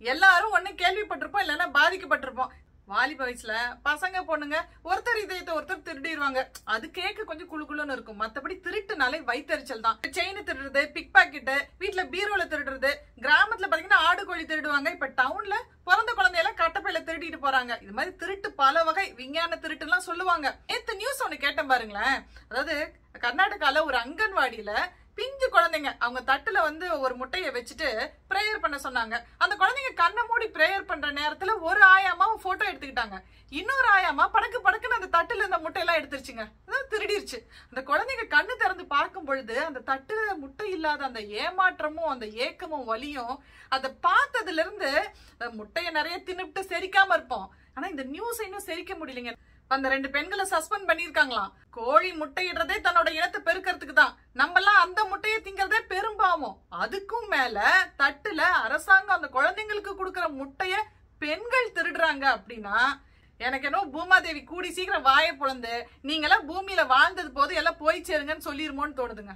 எல்லாரும் ஒன்று கேள்விப்பட்டிருப்போம் இல்லைன்னா பாதிக்கப்பட்டிருப்போம். வாலிப வயசுல பசங்க பொண்ணுங்க ஒருத்தர் இதயத்தை ஒருத்தர் திருடிடுவாங்க அது கேட்க கொஞ்சம் குளு குளுன்னு இருக்கும். மத்தபடி திருட்டுனாலே வயித்தறிச்சல் தான். செயின் திருடுறது பிக் பாக்கெட்டு வீட்டுல பீரோல திருடுறது கிராமத்துல பாத்தீங்கன்னா ஆடு கோழி திருடுவாங்க. இப்ப டவுன்ல பிறந்த குழந்தையெல்லாம் கட்டப்பையில திருடிட்டு போறாங்க. இது மாதிரி திருட்டு பல வகை விஞ்ஞான திருட்டு எல்லாம் சொல்லுவாங்க. நேத்து நியூஸ் ஒண்ணு கேட்டேன் பாருங்களேன். அதாவது கர்நாடகால ஒரு அங்கன்வாடியில குழந்தைங்க. அவங்க தட்டுல வந்து ஒரு முட்டையை வச்சுட்டு ப்ரேயர் பண்ண சொன்னாங்க. அந்த குழந்தைங்க கண்ணை மூடி ப்ரேயர் பண்ற நேரத்துல ஒரு ஆயாமா போட்டோ எடுத்துக்கிட்டாங்க. இன்னொரு ஆயாமா படக்கு படக்குன்னு அந்த தட்டுல இந்த முட்டையெல்லாம் எடுத்துருச்சுங்க. அதாவது திருடிருச்சு. அந்த குழந்தைங்க கண்ணு திறந்து பார்க்கும் பொழுது அந்த தட்டுல முட்டை இல்லாத அந்த ஏமாற்றமும் அந்த ஏக்கமும் வலியும் அதை பார்த்ததுல இருந்து முட்டையை நிறைய தின்னுட்டு செரிக்காம இருப்போம். ஆனா இந்த நியூஸ் இன்னும் செரிக்க முடியலைங்க. அந்த ரெண்டு பெண்களை சஸ்பெண்ட் பண்ணிருக்காங்களாம் கோழி முட்டையிடுறதே தன்னோட இனத்தை பெருக்கிறதுக்கு தான் நம்ம எல்லாம் அந்த முட்டையை திங்கிறதே பெரும்பாவம் அதுக்கும் மேல தட்டுல அரசாங்கம் அந்த குழந்தைங்களுக்கு கொடுக்கற முட்டைய பெண்கள் திருடுறாங்க அப்படின்னா எனக்கு என்ன பூமாதேவி கூடி சீக்கிரம் வாயை பொழந்து நீங்க எல்லாம் பூமியில வாழ்ந்தது போது எல்லாம் போய் சேருங்கன்னு சொல்லிருமோன்னு தோணுதுங்க.